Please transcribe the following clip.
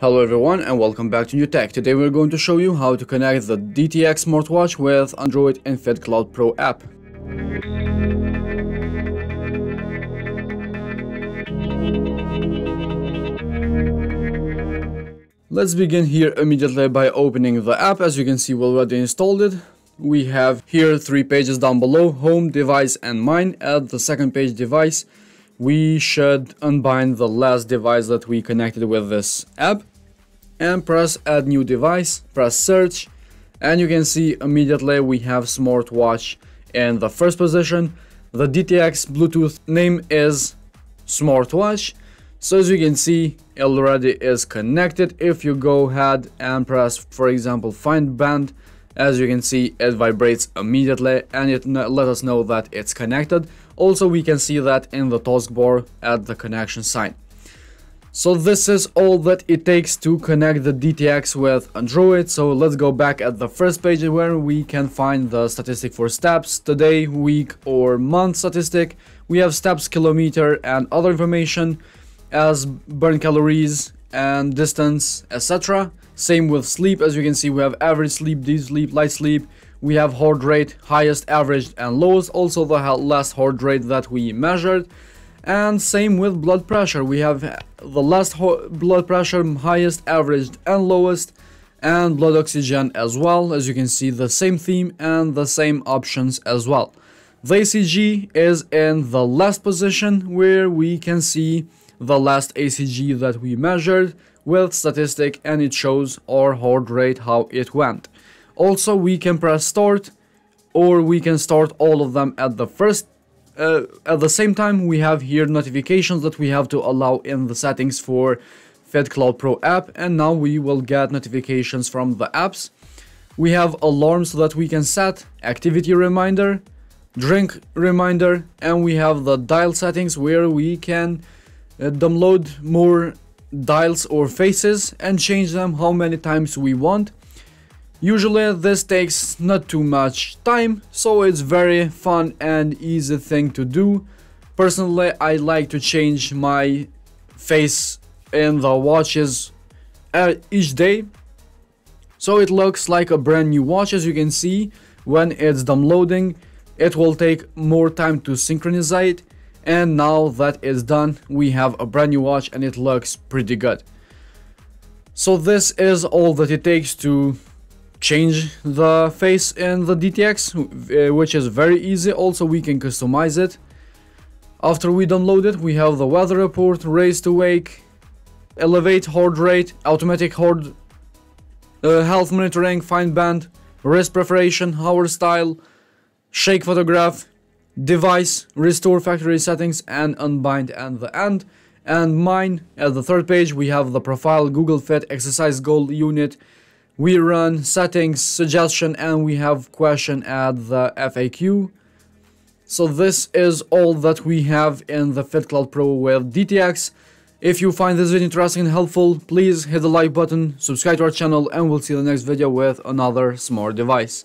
Hello everyone and welcome back to New Tech. Today we're going to show you how to connect the DTX smartwatch with Android and FitCloud Pro app. Let's begin here immediately by opening the app. As you can see we already installed it. We have here three pages down below, home, device and mine. At the second page device, we should unbind the last device that we connected with this app and press add new device, press search and you can see immediately we have smartwatch in the first position. The DTX Bluetooth name is smartwatch. So as you can see, it already is connected. If you go ahead and press, for example, find band, as you can see, it vibrates immediately and it let us know that it's connected. Also, we can see that in the taskbar at the connection sign. So this is all that it takes to connect the DTX with Android. So let's go back at the first page where we can find the statistic for steps, today, week or month statistic. We have steps, kilometer and other information as burn calories and distance, etc. Same with sleep, as you can see we have average sleep, deep sleep, light sleep. We have heart rate, highest, average and lowest, also the last heart rate that we measured. And same with blood pressure. We have the last blood pressure highest averaged and lowest and blood oxygen as well. As you can see the same theme and the same options as well. The ACG is in the last position where we can see the last ACG that we measured with statistic and it shows our heart rate how it went also we can press start or we can start all of them at the first uh, at the same time, we have here notifications that we have to allow in the settings for FitCloud Pro app and now we will get notifications from the apps. We have alarms that we can set activity reminder, drink reminder and we have the dial settings where we can uh, download more dials or faces and change them how many times we want Usually this takes not too much time, so it's very fun and easy thing to do. Personally, I like to change my face in the watches uh, each day. So it looks like a brand new watch as you can see when it's downloading. It will take more time to synchronize it and now that is done we have a brand new watch and it looks pretty good. So this is all that it takes to change the face in the DTX, uh, which is very easy. Also, we can customize it. After we download it, we have the weather report, raise to wake, elevate heart rate, automatic heart uh, health monitoring, find band, wrist preparation, hour style, shake photograph, device, restore factory settings, and unbind and the end. And mine, at the third page, we have the profile, Google Fit, exercise goal unit, we run settings, suggestion, and we have question at the FAQ. So this is all that we have in the FitCloud Pro with DTX. If you find this video interesting and helpful, please hit the like button, subscribe to our channel, and we'll see you in the next video with another smart device.